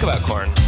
Like about corn.